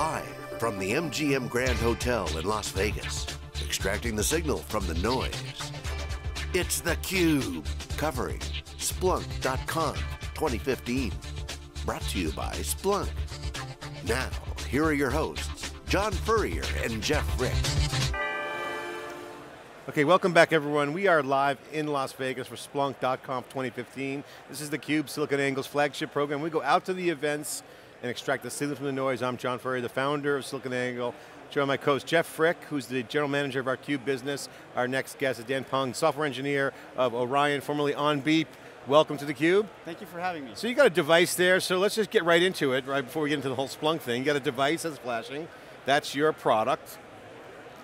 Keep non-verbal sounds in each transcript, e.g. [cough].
Live from the MGM Grand Hotel in Las Vegas, extracting the signal from the noise. It's theCUBE, covering Splunk.conf 2015. Brought to you by Splunk. Now, here are your hosts, John Furrier and Jeff Frick. Okay, welcome back everyone. We are live in Las Vegas for Splunk.conf 2015. This is theCUBE, SiliconANGLE's flagship program. We go out to the events and extract the signal from the noise. I'm John Furrier, the founder of SiliconANGLE. Join my co-host Jeff Frick, who's the general manager of our CUBE business. Our next guest is Dan Phung, software engineer of Orion, formerly OnBeep. Welcome to theCUBE. Thank you for having me. So you got a device there, so let's just get right into it, right before we get into the whole Splunk thing. You got a device that's flashing, that's your product.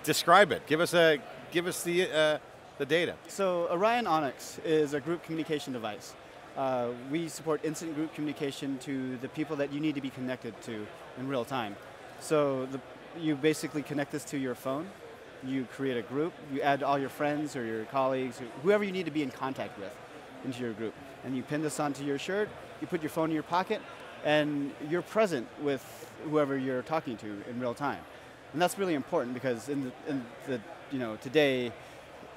Describe it, give us a, give us the, uh, the data. So Orion Onyx is a group communication device. Uh, we support instant group communication to the people that you need to be connected to in real time. So the, you basically connect this to your phone, you create a group, you add all your friends or your colleagues, or whoever you need to be in contact with into your group. And you pin this onto your shirt, you put your phone in your pocket, and you're present with whoever you're talking to in real time. And that's really important because in the, in the you know, today,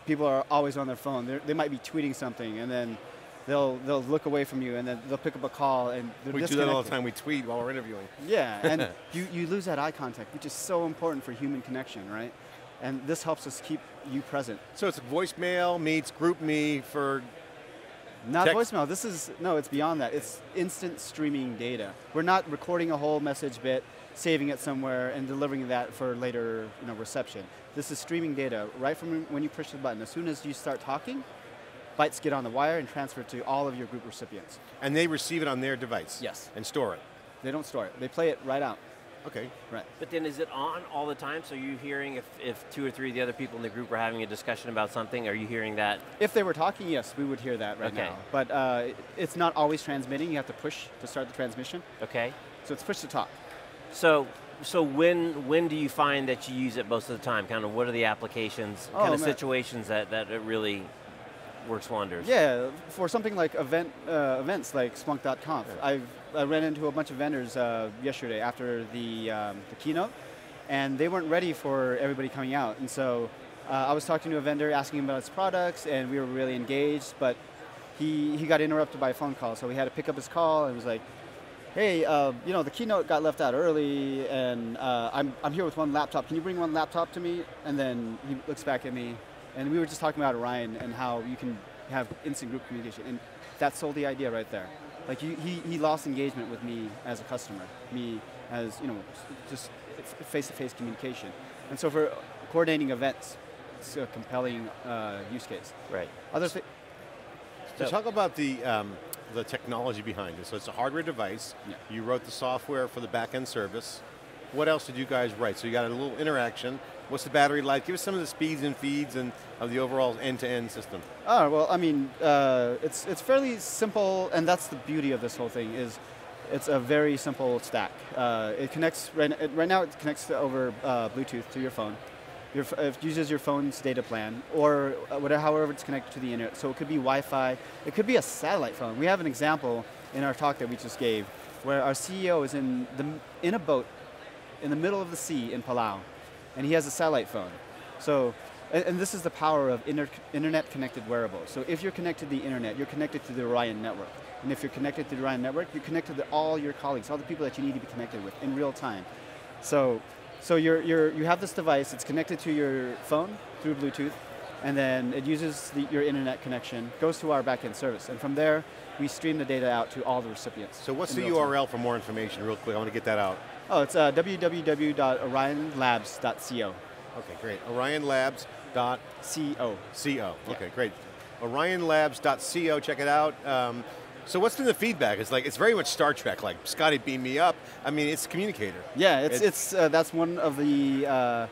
people are always on their phone. They're, they might be tweeting something and then they'll, they'll look away from you and then they'll pick up a call and We do that all the time, we tweet while we're interviewing. Yeah, and [laughs] you, you lose that eye contact, which is so important for human connection, right? And this helps us keep you present. So it's voicemail meets GroupMe for Not Text. voicemail, this is, no, it's beyond that. It's instant streaming data. We're not recording a whole message bit, saving it somewhere, and delivering that for later you know, reception. This is streaming data right from when you push the button. As soon as you start talking, bytes get on the wire and transfer to all of your group recipients. And they receive it on their device? Yes. And store it? They don't store it, they play it right out. Okay. Right. But then is it on all the time? So are you hearing if, if two or three of the other people in the group are having a discussion about something, are you hearing that? If they were talking, yes, we would hear that right Okay. now. But uh, it's not always transmitting, you have to push to start the transmission. Okay. So it's push to talk. So, so when, when do you find that you use it most of the time? Kind of what are the applications, Oh, kind of man. situations that, that it really works wonders? Yeah, for something like event uh, events like Splunk.conf, I've I ran into a bunch of vendors uh, yesterday after the um, the keynote, and they weren't ready for everybody coming out. And so uh, I was talking to a vendor, asking him about his products, and we were really engaged. But he he got interrupted by a phone call, so we had to pick up his call and was like. Hey, uh, you know the keynote got left out early, and uh, I'm I'm here with one laptop. Can you bring one laptop to me? And then he looks back at me, and we were just talking about Orion and how you can have instant group communication. And that sold the idea right there. Like you, he, he lost engagement with me as a customer, me as, you know, just face-to-face communication. And so for coordinating events, it's a compelling uh, use case. Right. Other So So- talk about the, um, the technology behind it. So it's a hardware device. Yeah. You wrote the software for the back-end service. What else did you guys write? So you got a little interaction. What's the battery life? Give us some of the speeds and feeds and of the overall end-to-end system. Oh, well, I mean, uh, it's, it's fairly simple, and that's the beauty of this whole thing, is it's a very simple stack. Uh, it connects, right, it- right now it connects over uh, Bluetooth to your phone. Your, it uses your phone's data plan, or uh, whatever, however it's connected to the internet. So it could be Wi-Fi, it could be a satellite phone. We have an example in our talk that we just gave, where our CEO is in, the, in a boat in the middle of the sea in Palau, and he has a satellite phone. So, and, and this is the power of inter, internet-connected wearables. So if you're connected to the internet, you're connected to the Orion network. And if you're connected to the Orion network, you're connected to all your colleagues, all the people that you need to be connected with in real time. So, so you're, you're, you have this device, it's connected to your phone through Bluetooth, and then it uses the, your internet connection, goes to our backend service, and from there, we stream the data out to all the recipients. So what's the. URL for more information, real quick? I want to get that out. Oh, it's uh, www.orionlabs.co. Okay, great. OrionLabs.co. C-O. Okay, great. OrionLabs.co, check it out. Um, so what's been the feedback? It's like, it's very much Star Trek, like Scotty beam me up. I mean, it's a communicator. Yeah, it's, It's- it's, uh, that's one of the uh,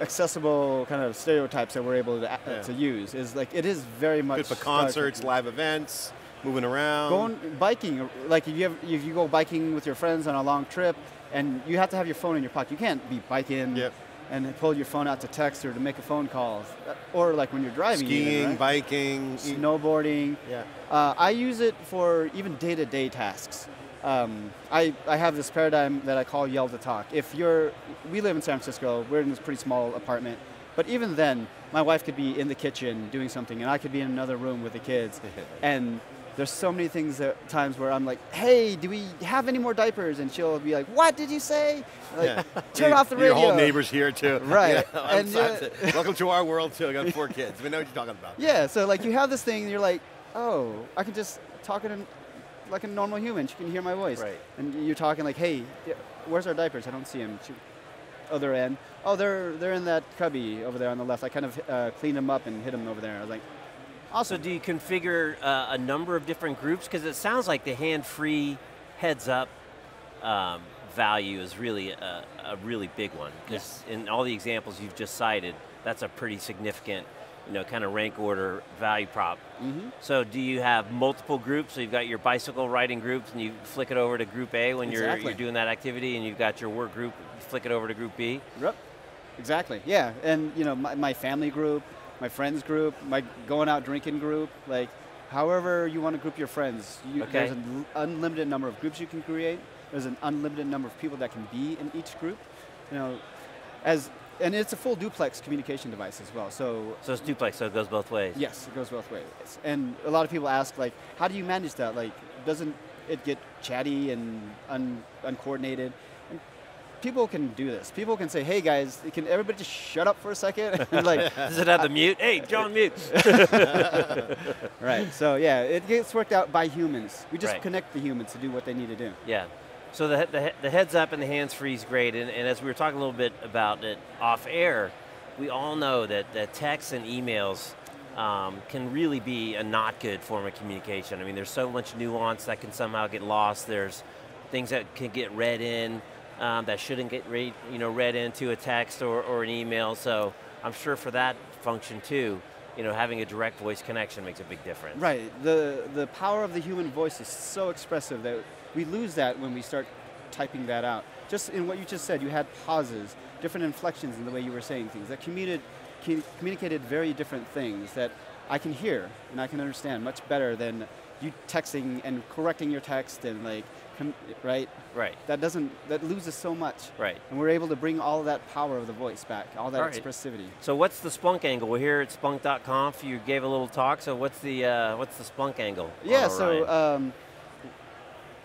accessible kind of stereotypes that we're able to, uh, Yeah. to use. Is like it is very much Good for concerts, live events, moving around. Going biking, like if you have, if you go biking with your friends on a long trip, and you have to have your phone in your pocket. You can't be biking Yep. and pull your phone out to text or to make a phone call, or like when you're driving. even, Skiing, right? biking, snowboarding. Yeah. Uh, I use it for even day-to-day tasks. Um, I, I have this paradigm that I call yell to talk. If you're, we live in San Francisco, we're in this pretty small apartment, but even then, my wife could be in the kitchen doing something, and I could be in another room with the kids, [laughs] and there's so many things that, times where I'm like, hey, do we have any more diapers? And she'll be like, what did you say? Like, Yeah. turn Your- off the radio. Your whole neighbor's here too. [laughs] Right. Yeah, [laughs] I'm And, uh, Welcome to our world too. I got four kids. We know what you're talking about. Yeah, so like you have this thing, and you're like, oh, I can just talk in a, like a normal human. She can hear my voice. Right. And you're talking like, hey, where's our diapers? I don't see them. She, other end. Oh, they're they're in that cubby over there on the left. I kind of uh, cleaned them up and hid them over there. I was like, also, do you configure uh, a number of different groups? Because it sounds like the hand-free heads-up um, value is really a, a really big one. Because in all the examples you've just cited, that's a pretty significant, you know, kind of rank order value prop. Mm-hmm. So do you have multiple groups? So you've got your bicycle riding groups, and you flick it over to Group A when you're you're doing that activity, and you've got your work group, you flick it over to Group B. Yep. Exactly. Yeah, and you know my, my family group, my friends group, my going out drinking group, like however you want to group your friends. You, Okay. There's an unlimited number of groups you can create. There's an unlimited number of people that can be in each group. You know, as and it's a full duplex communication device as well. So So it's duplex, so it goes both ways. yes, it goes both ways. And a lot of people ask like, how do you manage that? Like, doesn't it get chatty and un, uncoordinated? And people can do this. People can say, hey guys, can everybody just shut up for a second? [laughs] Like, [laughs] Does it have the mute? Hey, John, [laughs] mute. right. So yeah, it gets worked out by humans. We just Right. connect the humans to do what they need to do. Yeah. So the, the, the heads up and the hands free is great. And, and as we were talking a little bit about it off air, we all know that, that texts and emails um, can really be a not good form of communication. I mean, there's so much nuance that can somehow get lost. There's things that can get read in um, that shouldn't get read, you know, read into a text or, or an email. So I'm sure for that function too, you know, having a direct voice connection makes a big difference. Right. The the power of the human voice is so expressive that we lose that when we start typing that out. Just in what you just said, you had pauses, different inflections in the way you were saying things that communicated communicated very different things that I can hear and I can understand much better than you texting and correcting your text and like right Right. that doesn't that loses so much Right. and we're able to bring all of that power of the voice back all that All right. expressivity So what's the Splunk angle? We're here at Splunk.conf. You gave a little talk. So what's the uh, what's the Splunk angle? Yeah, so um,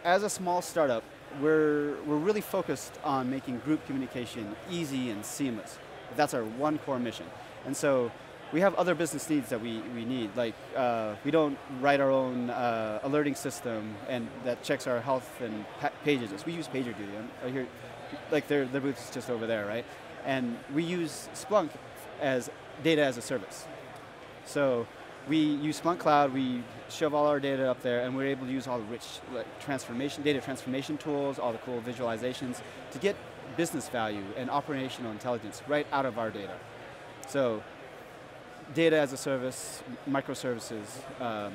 as a small startup, we're, we're really focused on making group communication easy and seamless. That's our one core mission. And so we have other business needs that we, we need. Like uh, we don't write our own uh, alerting system and that checks our health and pa- pages. We use PagerDuty. I hear, like their, their booth is just over there, right? And we use Splunk as data as a service. So we use Splunk Cloud, we shove all our data up there, and we're able to use all the rich like, transformation, data transformation tools, all the cool visualizations to get business value and operational intelligence right out of our data. So data as a service, microservices, um,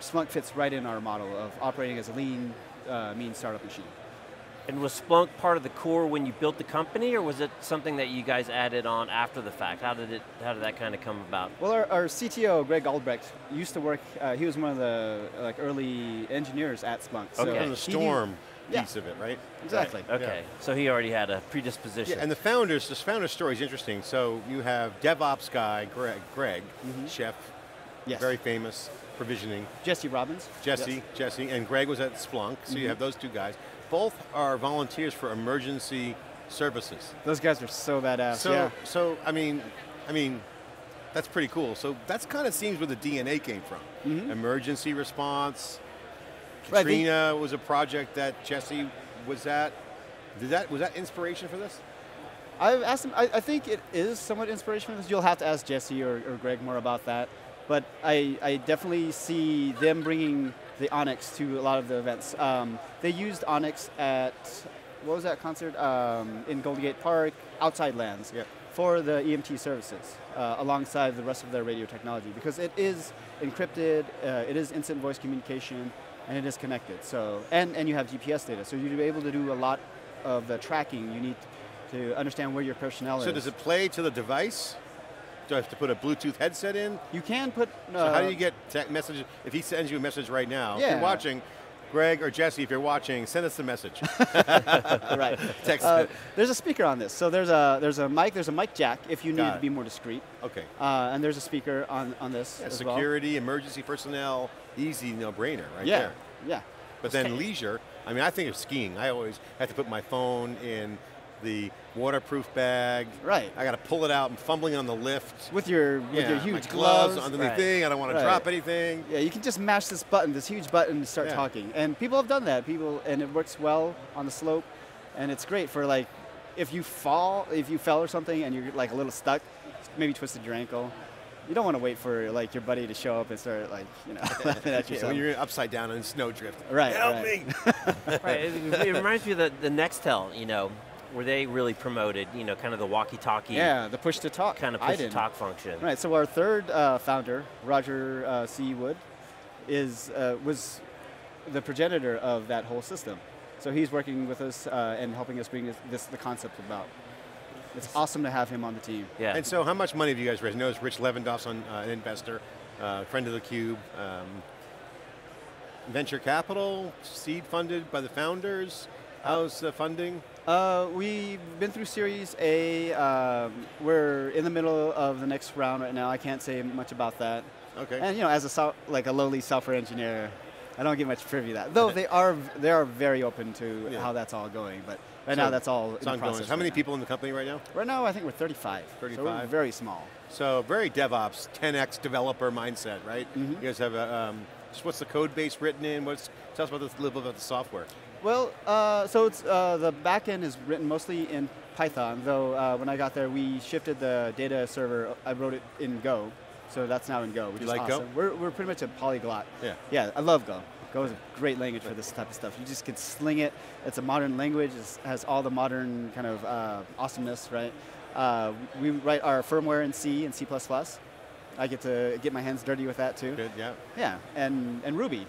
Splunk fits right in our model of operating as a lean, uh, mean startup machine. and was Splunk part of the core when you built the company, or was it something that you guys added on after the fact? How did it? How did that kind of come about? Well, our, our CTO, Greg Albrecht, used to work, uh, he was one of the like early engineers at Splunk. So Okay. From the he- storm yeah. piece of it, right? Exactly. Okay, so he already had a predisposition. Yeah, and the founders, this founder story is interesting. So you have DevOps guy Greg, Greg chef, Yes. very famous, provisioning. Jesse Robbins. Jesse, Yes. Jesse, and Greg was at Splunk. So you mm-hmm. have those two guys. Both are volunteers for emergency services. Those guys are so badass. So, yeah. so I mean, I mean, that's pretty cool. So that's kind of seems where the DNA came from. Mm-hmm. Emergency response. Mm-hmm. Right, Katrina was a project that Jesse was at. Did that was that inspiration for this? I've asked him. I, I think it is somewhat inspirational. You'll have to ask Jesse or, or Greg more about that. But I, I definitely see them bringing the Onyx to a lot of the events. Um, they used Onyx at what was that concert um, in Golden Gate Park, Outside Lands, Yep. for the EMT services uh, alongside the rest of their radio technology because it is encrypted, uh, it is instant voice communication, and it is connected. So and and you have GPS data, so you'll be able to do a lot of the tracking you need to understand where your personnel So is. So does it play to the device? Do I have to put a Bluetooth headset in? You can put. So how do uh, you get tech messages? If he sends you a message right now, if you're watching, Greg or Jesse, if you're watching, send us a message. [laughs] right. Text Uh, there's a speaker on this. So there's a there's a mic. There's a mic jack if you need to be more discreet. Okay. Uh, and there's a speaker on on this Yeah, as well. security, emergency personnel, easy no-brainer right yeah. there. Yeah. But then leisure, I mean, I think of skiing. I always have to put my phone in the waterproof bag. Right. I got to pull it out. I'm fumbling on the lift. With your with yeah, your my huge gloves, gloves. under the Right. thing. I don't want to drop anything. Yeah, you can just mash this button, this huge button, and start Yeah. talking. And people have done that. People, and it works well on the slope, and it's great for like, if you fall, if you fell or something, and you're like a little stuck, maybe twisted your ankle. You don't want to wait for like your buddy to show up and start like you know [laughs] laughing at [laughs] Yeah, yourself. when you're upside down in snowdrift. Right, Help right. me. [laughs] right. It, it reminds me of the, the Nextel, you know, where they really promoted, you know, kind of the walkie-talkie yeah, the push to talk. kind of I push-to-talk function. Right. So our third uh, founder, Roger uh, C. Wood, is uh, was the progenitor of that whole system. So he's working with us uh, and helping us bring this, this the concept about. It's awesome to have him on the team. Yeah. And so, how much money have you guys raised? I notice Rich Levandov's on, uh, an investor, uh, friend of the Cube. Um, venture capital, seed funded by the founders. How's the funding? Uh, we've been through Series A. Um, we're in the middle of the next round right now. I can't say much about that. Okay. And you know, as a so- like a lowly software engineer, I don't get much privy to that. Though they are they are very open to Yeah. how that's all going. But right So now, that's all in process. How many now. people in the company right now? Right now, I think we're 35. So 35? we're very small. So very DevOps, 10x developer mindset, right? Mhm. You guys have a, um, just what's the code base written in? What's tell us about this, a little bit about the software. Well, uh, so it's uh, the backend is written mostly in Python. Though uh, when I got there, we shifted the data server. I wrote it in Go, so that's now in Go, which You is like Go? awesome. We're, we're pretty much a polyglot. Yeah. Yeah, I love Go. Go is a great language for this type of stuff. You just can sling it. It's a modern language. It has all the modern kind of uh, awesomeness, right? Uh, we write our firmware in C and C++. I get to get my hands dirty with that too. Good, yeah. Yeah, and, and Ruby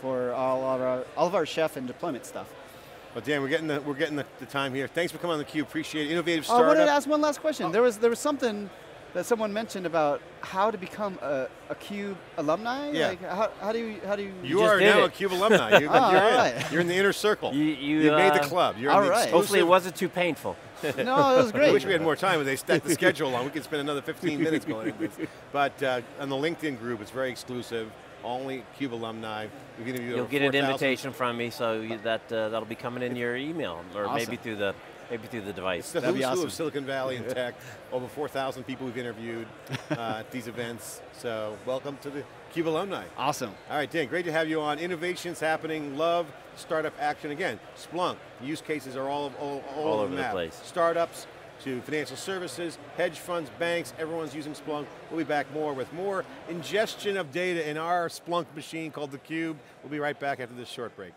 for all of our all of our chef and deployment stuff. But Dan, we're getting the we're getting the, the time here. Thanks for coming on the Cube. Appreciate it. Innovative Oh, I wanted to ask one last question. There was there was something that someone mentioned about how to become a, a Cube alumni. Yeah. Like how, how do you how do you? you just are did now a. Cube alumni. You, [laughs] Oh, you're, all in. right. you're in the inner circle. You, you, You made the uh, club. You're all in the right. Hopefully, it wasn't too painful. [laughs] [laughs] no, it was great. I wish we had more time. They stacked the schedule on. We could spend another 15 minutes going into this. But uh, on the LinkedIn group, it's very exclusive. Only Cube alumni. We can interview You'll over get an 4,000 invitation from me, so you, that uh, that'll be coming in your email, or Awesome. maybe through the maybe through the It's device. the That'd who's be who of Silicon Valley and tech. [laughs] Over 4,000 people we've interviewed uh, at these events. So welcome to the Cube alumni. Awesome. All right, Dan, great to have you on. Innovations happening, love, startup action. Again, Splunk, use cases are all, all, all, All over over the map. place. Startups to financial services, hedge funds, banks, everyone's using Splunk. We'll be back more with more ingestion of data in our Splunk machine called the Cube. We'll be right back after this short break.